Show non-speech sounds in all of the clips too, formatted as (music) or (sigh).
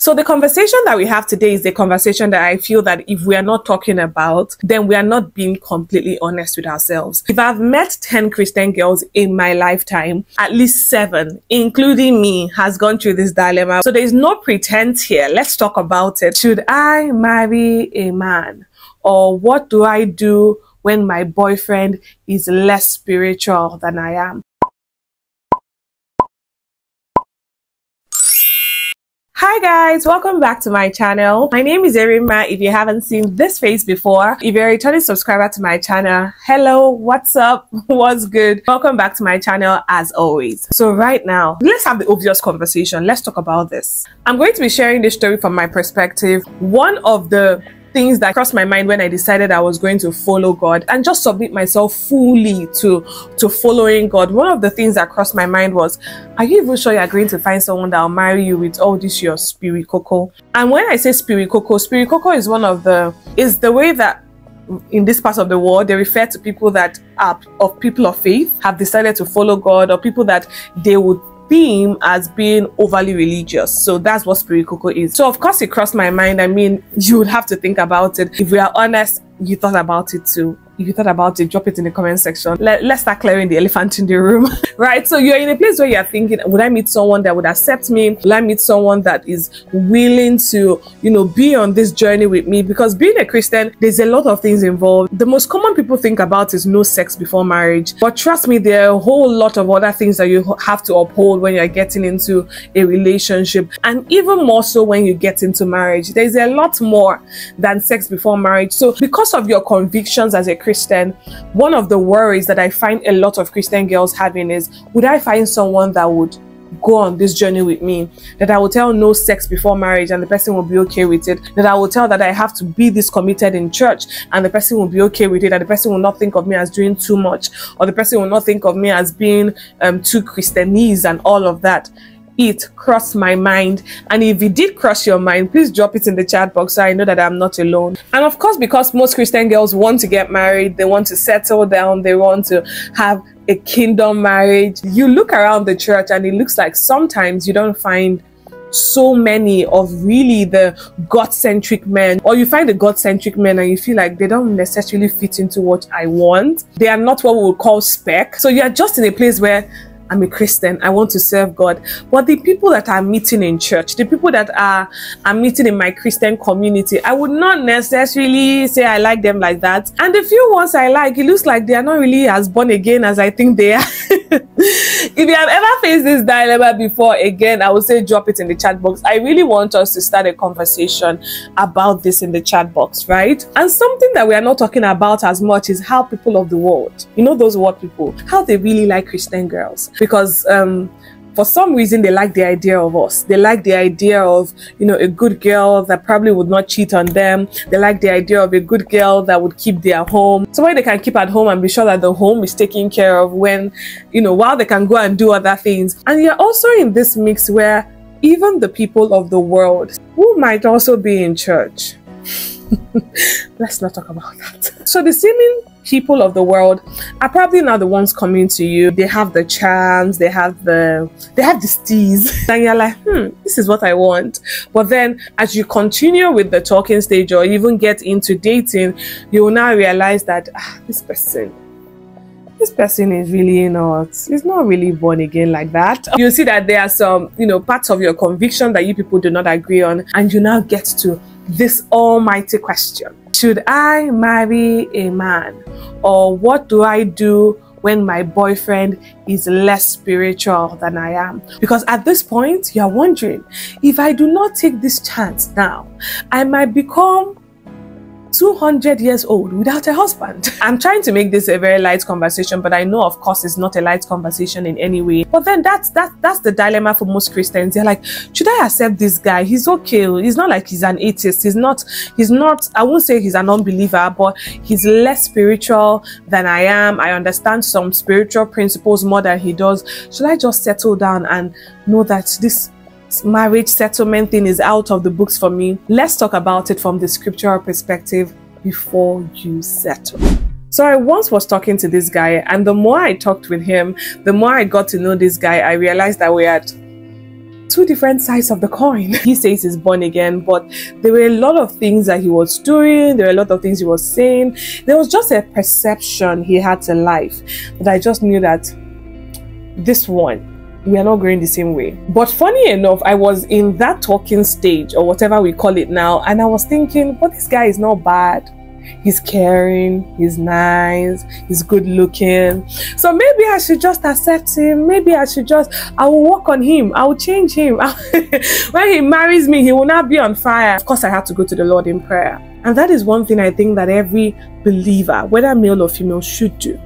So the conversation that we have today is a conversation that I feel that if we are not talking about, then we are not being completely honest with ourselves. If I've met 10 Christian girls in my lifetime, at least seven, including me, has gone through this dilemma. So there's no pretense here. Let's talk about it. Should I marry a man? Or what do I do when my boyfriend is less spiritual than I am? Hi guys, welcome back to my channel. My name is Erinma. If you haven't seen this face before, if you're a returning subscriber to my channel, hello, what's up, (laughs) what's good? Welcome back to my channel as always. So right now, let's have the obvious conversation. Let's talk about this. I'm going to be sharing this story from my perspective. One of the things that crossed my mind when I decided I was going to follow God and just submit myself fully to to following God. One of the things that crossed my mind was, are you even sure you're going to find someone that will marry you with all this your spirit cocoa? And when I say spirit cocoa, spirit cocoa is one of the is the way that in this part of the world, they refer to people that are of people of faith, have decided to follow God, or people that they would theme as being overly religious. So that's what Spirit Coco is. So of course it crossed my mind. I mean, (laughs) you would have to think about it. If we are honest, you thought about it too if you thought about it, drop it in the comment section. Let, let's start clearing the elephant in the room, (laughs) right? So you're in a place where you're thinking, would I meet someone that would accept me? Will I meet someone that is willing to, you know, be on this journey with me? Because being a Christian, there's a lot of things involved. The most common people think about is no sex before marriage. But trust me, there are a whole lot of other things that you have to uphold when you're getting into a relationship. And even more so when you get into marriage. There's a lot more than sex before marriage. So because of your convictions as a Christian, one of the worries that I find a lot of Christian girls having is, would I find someone that would go on this journey with me? That I will tell no sex before marriage and the person will be okay with it? That I will tell that I have to be this committed in church and the person will be okay with it? That the person will not think of me as doing too much or the person will not think of me as being um, too Christianese and all of that it crossed my mind. And if it did cross your mind, please drop it in the chat box so I know that I'm not alone. And of course, because most Christian girls want to get married, they want to settle down, they want to have a kingdom marriage. You look around the church and it looks like sometimes you don't find so many of really the God-centric men or you find the God-centric men and you feel like they don't necessarily fit into what I want. They are not what we would call spec. So you're just in a place where I'm a Christian. I want to serve God. But the people that are meeting in church, the people that are, are meeting in my Christian community, I would not necessarily say I like them like that. And the few ones I like, it looks like they are not really as born again as I think they are. (laughs) if you have ever faced this dilemma before, again, I would say drop it in the chat box. I really want us to start a conversation about this in the chat box, right? And something that we are not talking about as much is how people of the world, you know, those world people, how they really like Christian girls because um, for some reason they like the idea of us. They like the idea of, you know, a good girl that probably would not cheat on them. They like the idea of a good girl that would keep their home. Somebody they can keep at home and be sure that the home is taken care of when, you know, while they can go and do other things. And you're also in this mix where even the people of the world who might also be in church. (laughs) Let's not talk about that. So the seeming people of the world are probably not the ones coming to you. They have the charms, they have the they have the steez. (laughs) and you're like, hmm, this is what I want. But then as you continue with the talking stage or even get into dating, you will now realize that ah, this person this person is really not is not really born again like that you see that there are some you know parts of your conviction that you people do not agree on and you now get to this almighty question should I marry a man? Or what do I do when my boyfriend is less spiritual than I am? Because at this point, you're wondering if I do not take this chance now, I might become 200 years old without a husband. (laughs) I'm trying to make this a very light conversation, but I know, of course, it's not a light conversation in any way. But then that's that that's the dilemma for most Christians. They're like, should I accept this guy? He's okay. He's not like he's an atheist. He's not. He's not. I won't say he's an unbeliever, but he's less spiritual than I am. I understand some spiritual principles more than he does. Should I just settle down and know that this marriage settlement thing is out of the books for me. Let's talk about it from the scriptural perspective before you settle. So I once was talking to this guy, and the more I talked with him, the more I got to know this guy, I realized that we had two different sides of the coin. (laughs) he says he's born again, but there were a lot of things that he was doing, there were a lot of things he was saying. There was just a perception he had to life that I just knew that this one we are not going the same way. But funny enough, I was in that talking stage or whatever we call it now, and I was thinking, but this guy is not bad. He's caring, he's nice, he's good looking. So maybe I should just accept him. Maybe I should just, I will work on him. I will change him. (laughs) when he marries me, he will not be on fire. Of course, I had to go to the Lord in prayer. And that is one thing I think that every believer, whether male or female, should do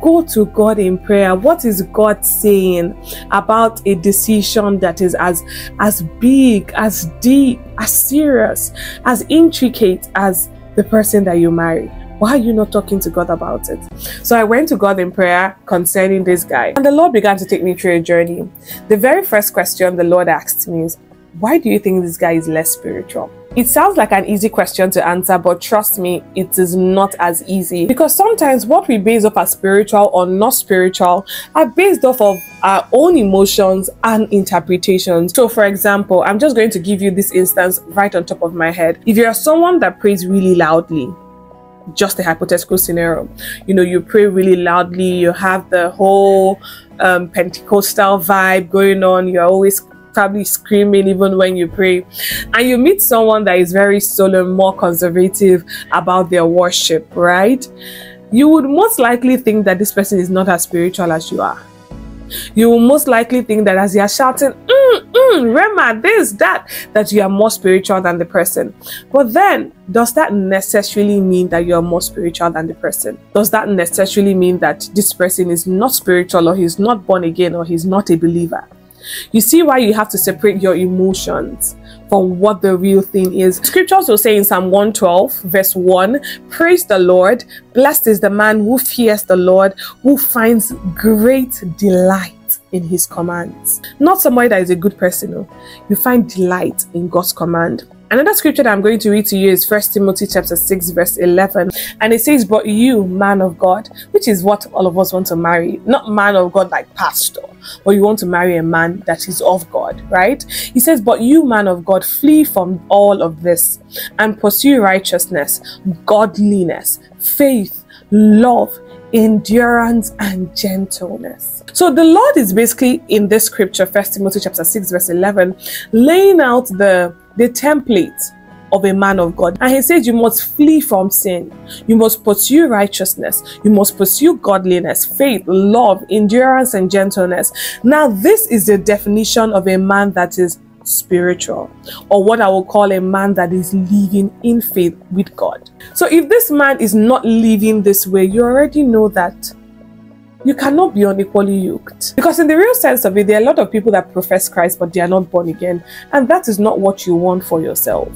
go to God in prayer. What is God saying about a decision that is as as big, as deep, as serious, as intricate as the person that you marry? Why are you not talking to God about it? So I went to God in prayer concerning this guy, and the Lord began to take me through a journey. The very first question the Lord asked me is, Why do you think this guy is less spiritual? It sounds like an easy question to answer, but trust me, it is not as easy. Because sometimes what we base off as spiritual or not spiritual are based off of our own emotions and interpretations. So, for example, I'm just going to give you this instance right on top of my head. If you're someone that prays really loudly, just a hypothetical scenario. You know, you pray really loudly, you have the whole um, Pentecostal vibe going on, you're always probably screaming even when you pray, and you meet someone that is very solemn, more conservative about their worship, right? You would most likely think that this person is not as spiritual as you are. You will most likely think that as you are shouting, mm, mm, rhema, this, that, that you are more spiritual than the person. But then, does that necessarily mean that you are more spiritual than the person? Does that necessarily mean that this person is not spiritual or he's not born again or he's not a believer? You see why you have to separate your emotions from what the real thing is. Scriptures will say in Psalm 112, verse 1 Praise the Lord, blessed is the man who fears the Lord, who finds great delight in his commands. Not somebody that is a good person, you find delight in God's command. Another scripture that I'm going to read to you is 1 Timothy chapter 6 verse 11 and it says but you man of God which is what all of us want to marry. Not man of God like pastor but you want to marry a man that is of God right? He says but you man of God flee from all of this and pursue righteousness godliness faith love endurance and gentleness. So the Lord is basically in this scripture, First Timothy chapter 6, verse 11, laying out the the template of a man of God. And he says you must flee from sin. You must pursue righteousness. You must pursue godliness, faith, love, endurance, and gentleness. Now, this is the definition of a man that is spiritual, or what I will call a man that is living in faith with God. So, if this man is not living this way, you already know that you cannot be unequally yoked. Because in the real sense of it, there are a lot of people that profess Christ, but they are not born again. And that is not what you want for yourself.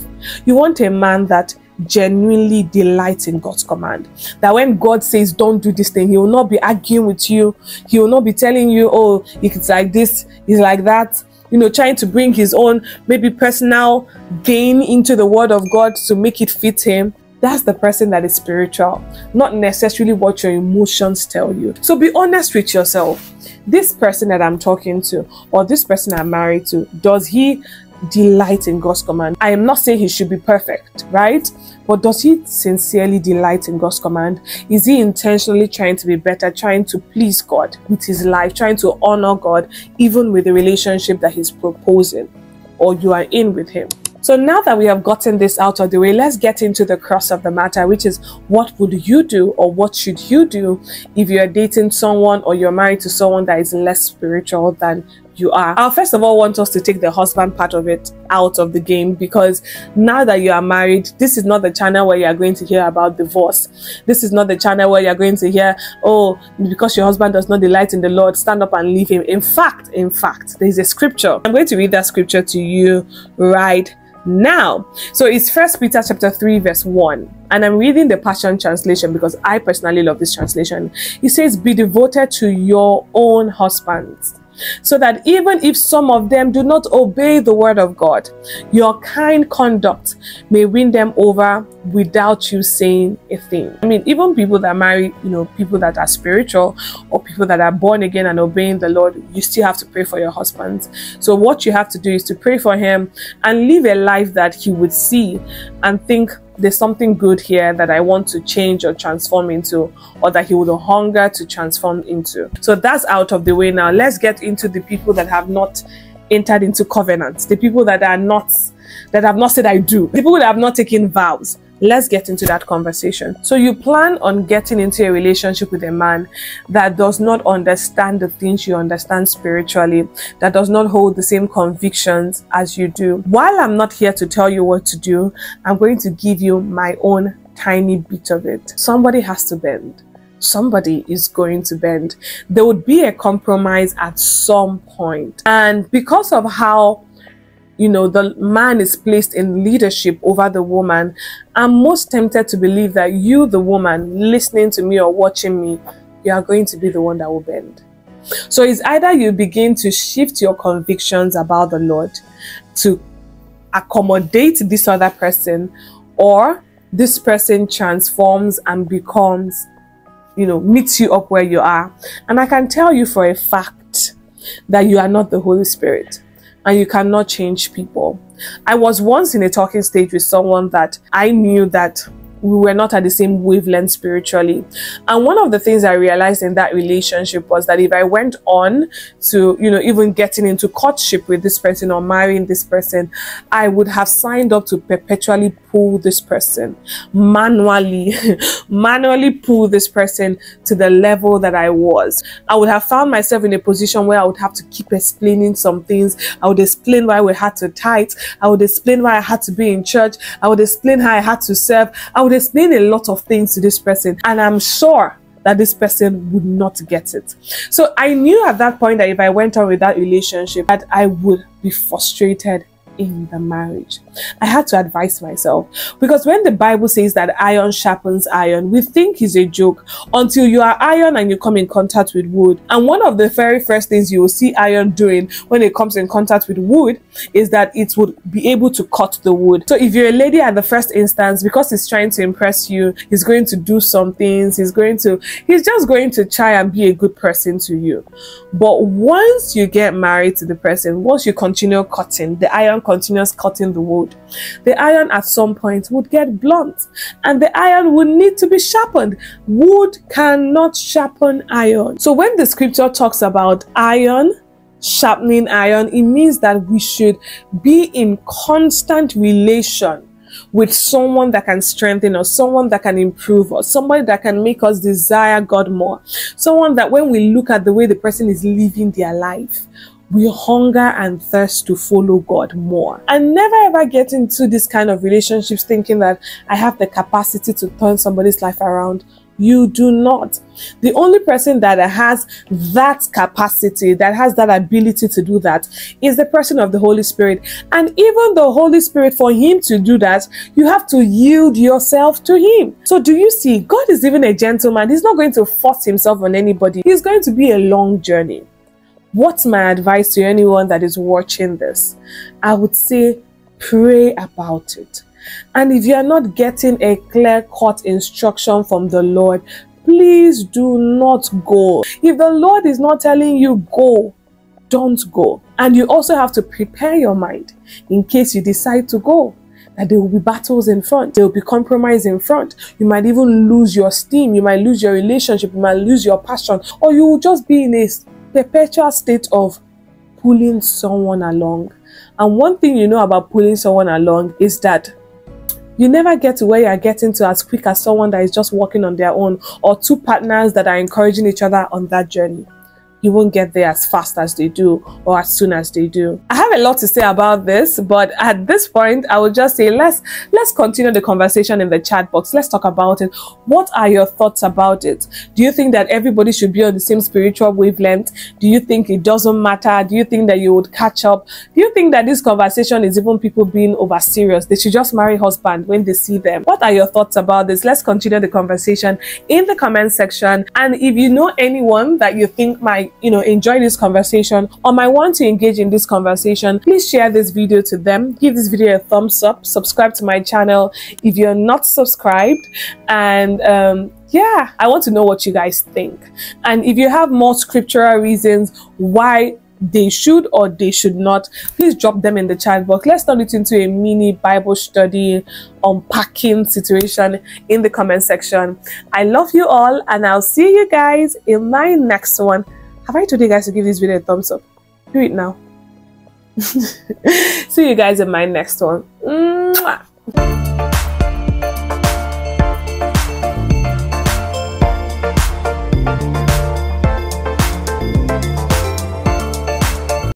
You want a man that genuinely delights in God's command. That when God says, don't do this thing, he will not be arguing with you. He will not be telling you, oh, it's like this, it's like that. You know, trying to bring his own maybe personal gain into the word of God to make it fit him that's the person that is spiritual, not necessarily what your emotions tell you. So be honest with yourself. This person that I'm talking to, or this person I'm married to, does he delight in God's command? I am not saying he should be perfect, right? But does he sincerely delight in God's command? Is he intentionally trying to be better, trying to please God with his life, trying to honor God, even with the relationship that he's proposing or you are in with him? So now that we have gotten this out of the way, let's get into the cross of the matter, which is what would you do or what should you do if you're dating someone or you're married to someone that is less spiritual than you are. I'll first of all want us to take the husband part of it out of the game because now that you are married, this is not the channel where you are going to hear about divorce. This is not the channel where you're going to hear, oh, because your husband does not delight in the Lord, stand up and leave him. In fact, in fact, there's a scripture. I'm going to read that scripture to you right now so it's first peter chapter 3 verse 1 and i'm reading the passion translation because i personally love this translation it says be devoted to your own husbands so that even if some of them do not obey the word of God, your kind conduct may win them over without you saying a thing. I mean, even people that marry, you know, people that are spiritual or people that are born again and obeying the Lord, you still have to pray for your husband. So, what you have to do is to pray for him and live a life that he would see and think there's something good here that I want to change or transform into, or that he would hunger to transform into. So that's out of the way now. Let's get into the people that have not entered into covenants, the people that are not, that have not said I do, the people that have not taken vows. Let's get into that conversation. So you plan on getting into a relationship with a man that does not understand the things you understand spiritually, that does not hold the same convictions as you do. While I'm not here to tell you what to do, I'm going to give you my own tiny bit of it. Somebody has to bend somebody is going to bend. There would be a compromise at some point. And because of how you know, the man is placed in leadership over the woman, I'm most tempted to believe that you, the woman, listening to me or watching me, you are going to be the one that will bend. So it's either you begin to shift your convictions about the Lord to accommodate this other person, or this person transforms and becomes, you know, meets you up where you are. And I can tell you for a fact that you are not the Holy Spirit and you cannot change people. I was once in a talking stage with someone that I knew that we were not at the same wavelength spiritually. And one of the things I realized in that relationship was that if I went on to, you know, even getting into courtship with this person or marrying this person, I would have signed up to perpetually pull this person manually, (laughs) manually pull this person to the level that I was. I would have found myself in a position where I would have to keep explaining some things. I would explain why we had to tithe. I would explain why I had to be in church. I would explain how I had to serve. I would explain a lot of things to this person. And I'm sure that this person would not get it. So I knew at that point that if I went on with that relationship, that I would be frustrated in the marriage. I had to advise myself because when the Bible says that iron sharpens iron, we think is a joke until you are iron and you come in contact with wood. And one of the very first things you will see iron doing when it comes in contact with wood is that it would be able to cut the wood. So if you're a lady at the first instance, because he's trying to impress you, he's going to do some things, he's going to, he's just going to try and be a good person to you. But once you get married to the person, once you continue cutting, the iron continues cutting the wood. The iron at some point would get blunt and the iron would need to be sharpened. Wood cannot sharpen iron. So when the scripture talks about iron, sharpening iron, it means that we should be in constant relation with someone that can strengthen us, someone that can improve us, somebody that can make us desire God more, someone that when we look at the way the person is living their life, we hunger and thirst to follow God more. And never ever get into this kind of relationships thinking that I have the capacity to turn somebody's life around. You do not. The only person that has that capacity, that has that ability to do that, is the person of the Holy Spirit. And even the Holy Spirit, for Him to do that, you have to yield yourself to Him. So, do you see? God is even a gentleman. He's not going to force Himself on anybody, He's going to be a long journey. What's my advice to anyone that is watching this? I would say pray about it. And if you are not getting a clear cut instruction from the Lord, please do not go. If the Lord is not telling you go, don't go. And you also have to prepare your mind in case you decide to go. That there will be battles in front, there will be compromise in front. You might even lose your steam, you might lose your relationship, you might lose your passion, or you will just be in a perpetual state of pulling someone along. And one thing you know about pulling someone along is that you never get to where you're getting to as quick as someone that is just walking on their own or two partners that are encouraging each other on that journey you won't get there as fast as they do or as soon as they do. I have a lot to say about this, but at this point, I would just say let's let's continue the conversation in the chat box. Let's talk about it. What are your thoughts about it? Do you think that everybody should be on the same spiritual wavelength? Do you think it doesn't matter? Do you think that you would catch up? Do you think that this conversation is even people being over serious? They should just marry husband when they see them. What are your thoughts about this? Let's continue the conversation in the comment section. And if you know anyone that you think might you know enjoy this conversation or might want to engage in this conversation please share this video to them. Give this video a thumbs up. Subscribe to my channel if you're not subscribed. And um, yeah i want to know what you guys think. And if you have more scriptural reasons why they should or they should not please drop them in the chat box. Let's turn it into a mini bible study unpacking situation in the comment section. I love you all and i'll see you guys in my next one have i told you guys to give this video a thumbs up? Do it now. (laughs) See you guys in my next one. Mwah.